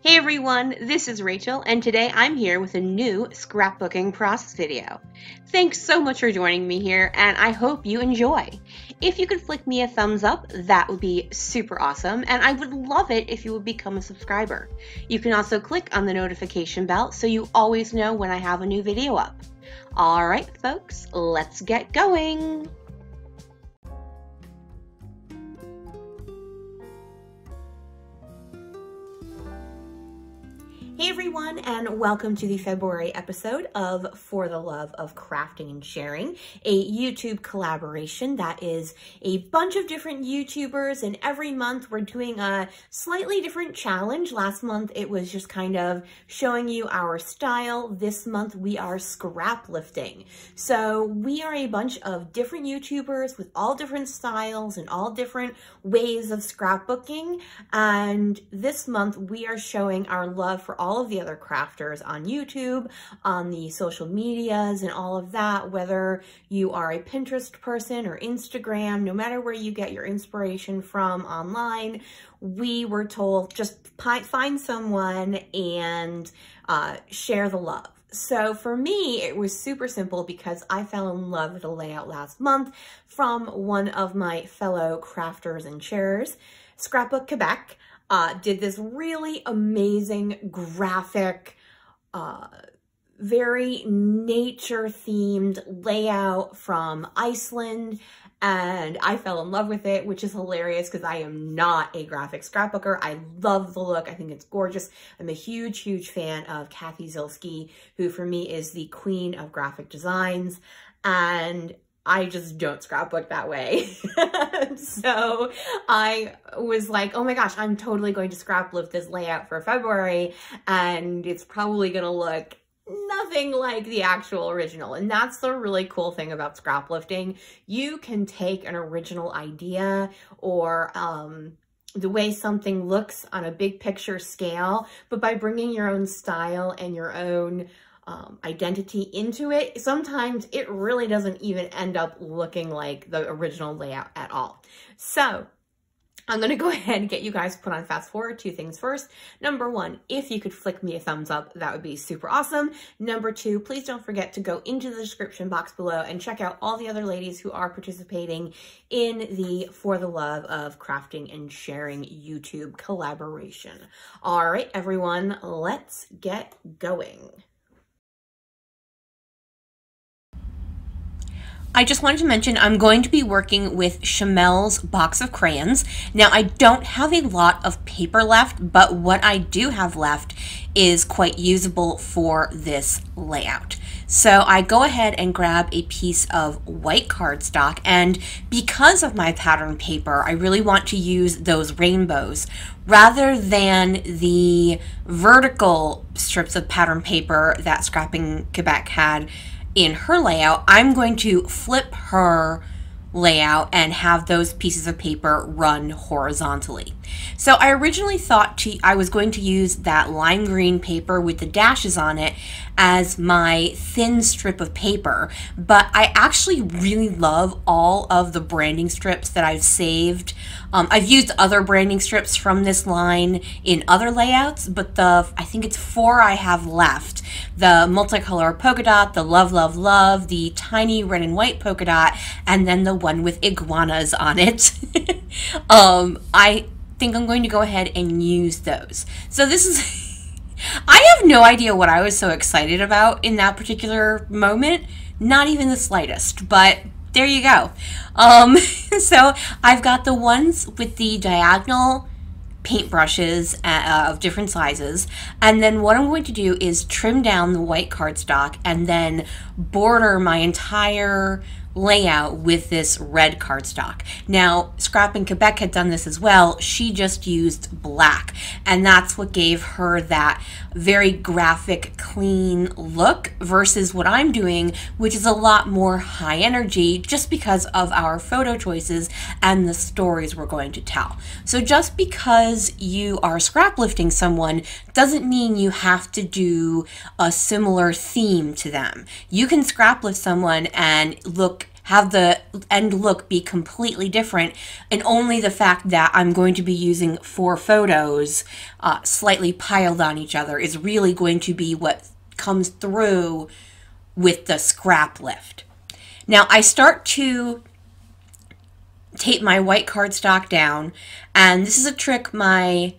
Hey everyone, this is Rachel, and today I'm here with a new scrapbooking process video. Thanks so much for joining me here, and I hope you enjoy. If you could flick me a thumbs up, that would be super awesome, and I would love it if you would become a subscriber. You can also click on the notification bell so you always know when I have a new video up. Alright folks, let's get going! Hey everyone, and welcome to the February episode of For the Love of Crafting and Sharing, a YouTube collaboration that is a bunch of different YouTubers, and every month we're doing a slightly different challenge. Last month it was just kind of showing you our style. This month we are scrap lifting. So we are a bunch of different YouTubers with all different styles and all different ways of scrapbooking, and this month we are showing our love for all all of the other crafters on YouTube, on the social medias and all of that, whether you are a Pinterest person or Instagram, no matter where you get your inspiration from online, we were told just find someone and uh, share the love. So for me, it was super simple because I fell in love with the layout last month from one of my fellow crafters and sharers, Scrapbook Quebec uh, did this really amazing graphic, uh, very nature themed layout from Iceland and I fell in love with it, which is hilarious because I am not a graphic scrapbooker. I love the look. I think it's gorgeous. I'm a huge, huge fan of Cathy Zielske, who for me is the queen of graphic designs. And I just don't scrapbook that way. so I was like, oh my gosh, I'm totally going to scrapbook this layout for February and it's probably going to look nothing like the actual original. And that's the really cool thing about scrap lifting. You can take an original idea or um, the way something looks on a big picture scale, but by bringing your own style and your own um, identity into it, sometimes it really doesn't even end up looking like the original layout at all. So I'm to go ahead and get you guys put on fast forward. Two things first. Number one, if you could flick me a thumbs up, that would be super awesome. Number two, please don't forget to go into the description box below and check out all the other ladies who are participating in the For the Love of Crafting and Sharing YouTube collaboration. All right, everyone, let's get going. I just wanted to mention I'm going to be working with Shimelle's box of crayons. Now, I don't have a lot of paper left, but what I do have left is quite usable for this layout. So I go ahead and grab a piece of white cardstock and because of my pattern paper, I really want to use those rainbows rather than the vertical strips of pattern paper that Scrapping Quebec had in her layout, I'm going to flip her layout and have those pieces of paper run horizontally. So I originally thought to, I was going to use that lime green paper with the dashes on it as my thin strip of paper, but I actually really love all of the branding strips that I've saved. Um, I've used other branding strips from this line in other layouts, but the I think it's four I have left. The multicolor polka dot, the love, love, love, the tiny red and white polka dot, and then the one with iguanas on it. um, I think I'm going to go ahead and use those. So this is... I have no idea what I was so excited about in that particular moment. Not even the slightest, but there you go. Um, so I've got the ones with the diagonal paintbrushes uh, of different sizes. And then what I'm going to do is trim down the white cardstock and then border my entire layout with this red cardstock. Now, Scrapping Quebec had done this as well. She just used black, and that's what gave her that very graphic, clean look versus what I'm doing, which is a lot more high energy just because of our photo choices and the stories we're going to tell. So just because you are scrap lifting someone doesn't mean you have to do a similar theme to them. You can scrap lift someone and look have the end look be completely different, and only the fact that I'm going to be using four photos uh, slightly piled on each other is really going to be what comes through with the scrap lift. Now I start to tape my white cardstock down, and this is a trick my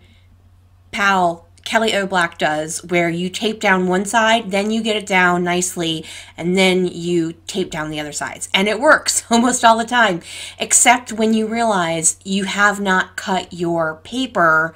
pal Kelly O'Black does, where you tape down one side, then you get it down nicely, and then you tape down the other sides. And it works almost all the time, except when you realize you have not cut your paper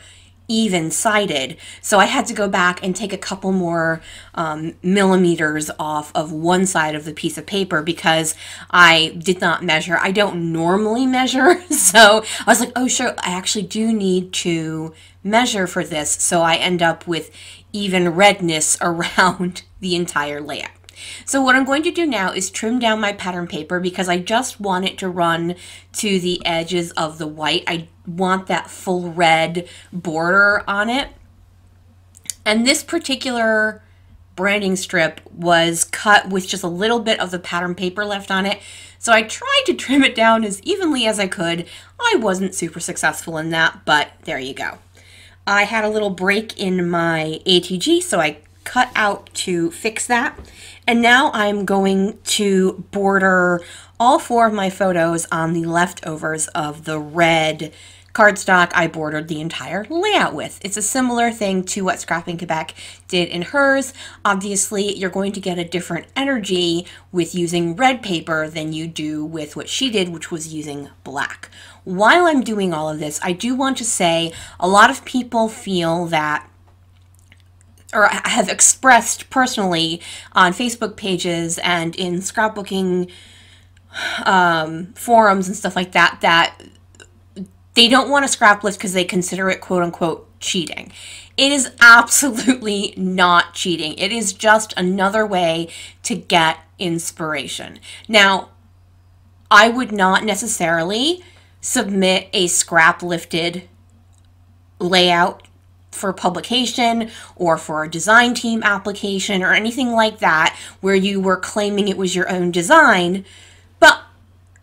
even sided. So I had to go back and take a couple more um, millimeters off of one side of the piece of paper because I did not measure. I don't normally measure. So I was like, oh, sure, I actually do need to measure for this. So I end up with even redness around the entire layout. So what I'm going to do now is trim down my pattern paper because I just want it to run to the edges of the white. I want that full red border on it. And this particular branding strip was cut with just a little bit of the pattern paper left on it. So I tried to trim it down as evenly as I could. I wasn't super successful in that, but there you go. I had a little break in my ATG, so I cut out to fix that. And now I'm going to border all four of my photos on the leftovers of the red cardstock I bordered the entire layout with. It's a similar thing to what Scrapping Quebec did in hers. Obviously, you're going to get a different energy with using red paper than you do with what she did, which was using black. While I'm doing all of this, I do want to say a lot of people feel that or have expressed personally on Facebook pages and in scrapbooking um, forums and stuff like that that they don't want to scrap lift because they consider it quote unquote cheating. It is absolutely not cheating. It is just another way to get inspiration. Now, I would not necessarily submit a scrap lifted layout for publication or for a design team application or anything like that where you were claiming it was your own design. But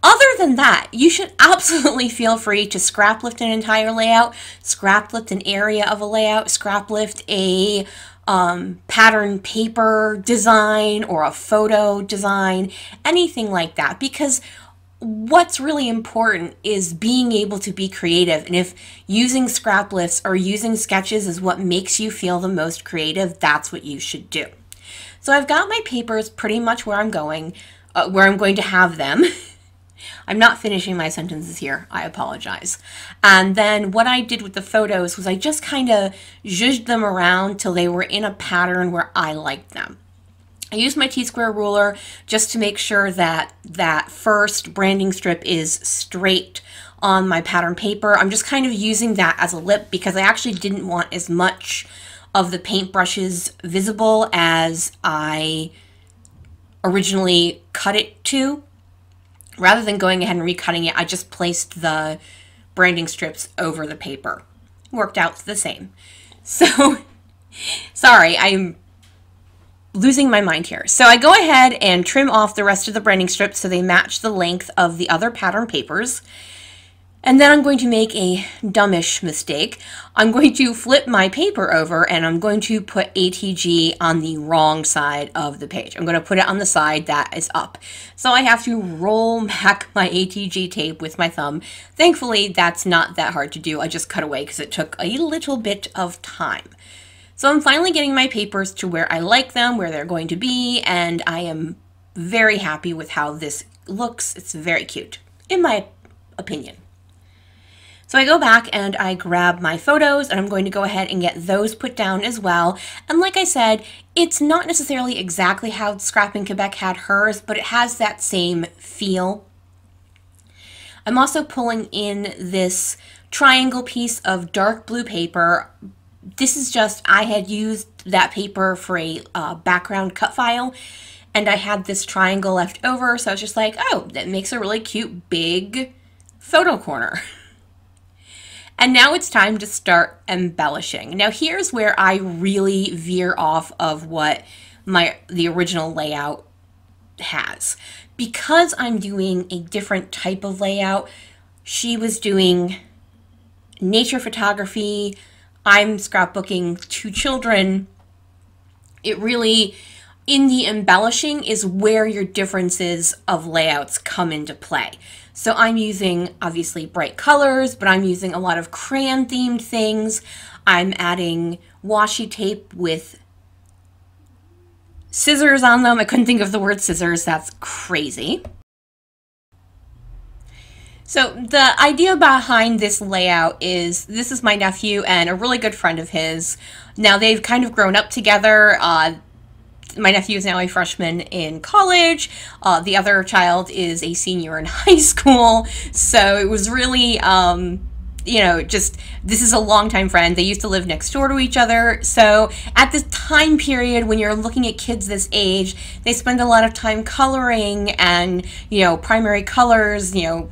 other than that, you should absolutely feel free to scrap lift an entire layout, scrap lift an area of a layout, scrap lift a um, pattern paper design or a photo design, anything like that. Because what's really important is being able to be creative. And if using scrap lifts or using sketches is what makes you feel the most creative, that's what you should do. So I've got my papers pretty much where I'm going, uh, where I'm going to have them. I'm not finishing my sentences here. I apologize. And then what I did with the photos was I just kind of zhuzhed them around till they were in a pattern where I liked them. I use my T-square ruler just to make sure that that first branding strip is straight on my pattern paper. I'm just kind of using that as a lip because I actually didn't want as much of the paintbrushes visible as I originally cut it to. Rather than going ahead and recutting it, I just placed the branding strips over the paper. Worked out the same. So, sorry, I'm losing my mind here. So I go ahead and trim off the rest of the branding strips so they match the length of the other pattern papers. And then I'm going to make a dumbish mistake. I'm going to flip my paper over and I'm going to put ATG on the wrong side of the page. I'm going to put it on the side that is up. So I have to roll back my ATG tape with my thumb. Thankfully, that's not that hard to do. I just cut away because it took a little bit of time. So I'm finally getting my papers to where I like them, where they're going to be, and I am very happy with how this looks. It's very cute, in my opinion. So I go back and I grab my photos and I'm going to go ahead and get those put down as well. And like I said, it's not necessarily exactly how Scrapping Quebec had hers, but it has that same feel. I'm also pulling in this triangle piece of dark blue paper this is just, I had used that paper for a uh, background cut file and I had this triangle left over. So I was just like, oh, that makes a really cute big photo corner. And now it's time to start embellishing. Now here's where I really veer off of what my the original layout has. Because I'm doing a different type of layout, she was doing nature photography, I'm scrapbooking two children. It really, in the embellishing, is where your differences of layouts come into play. So I'm using obviously bright colors, but I'm using a lot of crayon themed things. I'm adding washi tape with scissors on them. I couldn't think of the word scissors. That's crazy. So the idea behind this layout is this is my nephew and a really good friend of his. Now they've kind of grown up together. Uh, my nephew is now a freshman in college. Uh, the other child is a senior in high school. So it was really, um, you know, just this is a longtime friend. They used to live next door to each other. So at this time period when you're looking at kids this age, they spend a lot of time coloring and, you know, primary colors, you know,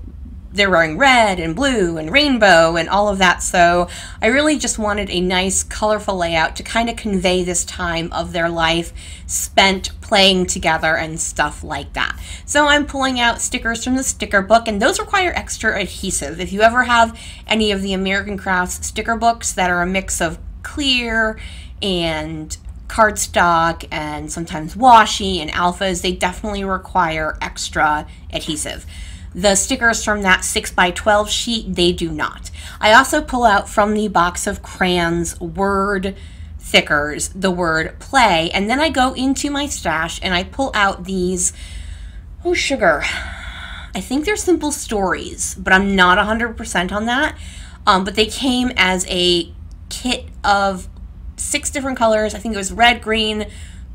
they're wearing red and blue and rainbow and all of that. So I really just wanted a nice, colorful layout to kind of convey this time of their life spent playing together and stuff like that. So I'm pulling out stickers from the sticker book, and those require extra adhesive. If you ever have any of the American Crafts sticker books that are a mix of clear and cardstock and sometimes washi and alphas, they definitely require extra adhesive. The stickers from that 6x12 sheet, they do not. I also pull out from the box of crayons word thickers the word play, and then I go into my stash and I pull out these, oh, sugar. I think they're simple stories, but I'm not 100% on that. Um, but they came as a kit of six different colors. I think it was red, green,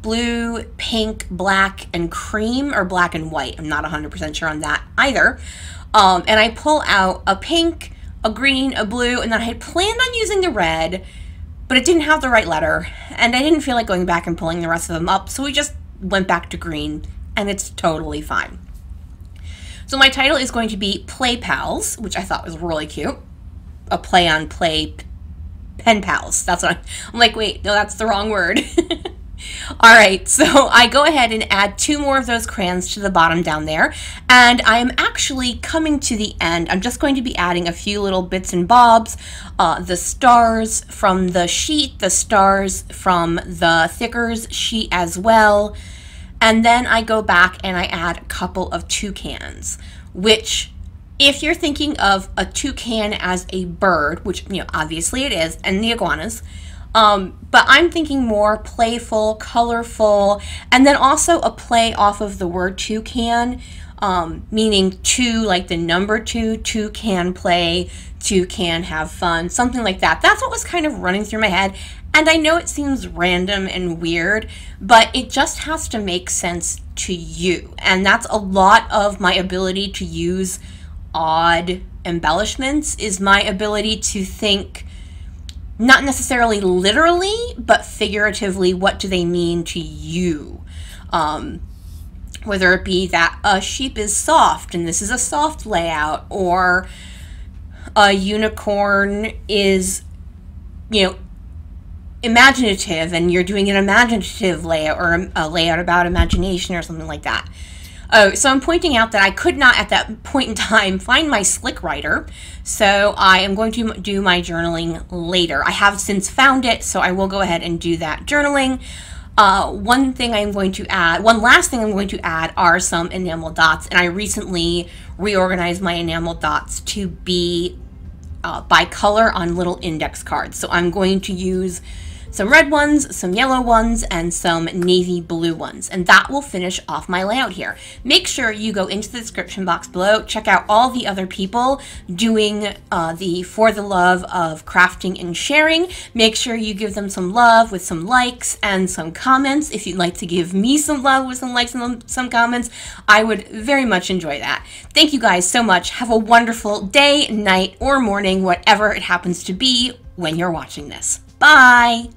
blue, pink, black, and cream, or black and white. I'm not 100% sure on that either. Um, and I pull out a pink, a green, a blue, and then I had planned on using the red, but it didn't have the right letter. And I didn't feel like going back and pulling the rest of them up, so we just went back to green, and it's totally fine. So my title is going to be Play Pals, which I thought was really cute. A play on play pen pals. That's what I'm, I'm like, wait, no, that's the wrong word. All right, so I go ahead and add two more of those crayons to the bottom down there. And I am actually coming to the end. I'm just going to be adding a few little bits and bobs. Uh, the stars from the sheet, the stars from the thickers sheet as well. And then I go back and I add a couple of toucans, which if you're thinking of a toucan as a bird, which, you know, obviously it is, and the iguanas, um, but I'm thinking more playful, colorful, and then also a play off of the word toucan, um, meaning two, like the number two, two can play, two can have fun, something like that. That's what was kind of running through my head. And I know it seems random and weird, but it just has to make sense to you. And that's a lot of my ability to use odd embellishments is my ability to think not necessarily literally, but figuratively, what do they mean to you? Um, whether it be that a sheep is soft and this is a soft layout, or a unicorn is, you know, imaginative and you're doing an imaginative layout or a layout about imagination or something like that. Oh, so I'm pointing out that I could not at that point in time find my slick writer, so I am going to do my journaling later. I have since found it, so I will go ahead and do that journaling. Uh, one thing I'm going to add, one last thing I'm going to add are some enamel dots, and I recently reorganized my enamel dots to be uh, by color on little index cards. So I'm going to use some red ones, some yellow ones, and some navy blue ones. And that will finish off my layout here. Make sure you go into the description box below, check out all the other people doing uh, the For the Love of Crafting and Sharing. Make sure you give them some love with some likes and some comments. If you'd like to give me some love with some likes and some comments, I would very much enjoy that. Thank you guys so much. Have a wonderful day, night, or morning, whatever it happens to be when you're watching this. Bye!